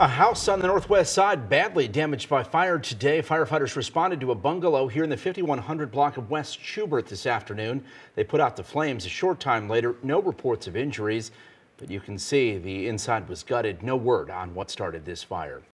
A house on the northwest side badly damaged by fire today. Firefighters responded to a bungalow here in the 5100 block of West Schubert this afternoon. They put out the flames a short time later. No reports of injuries, but you can see the inside was gutted. No word on what started this fire.